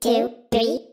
two, three!